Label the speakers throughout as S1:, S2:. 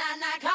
S1: na na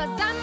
S1: Cause I'm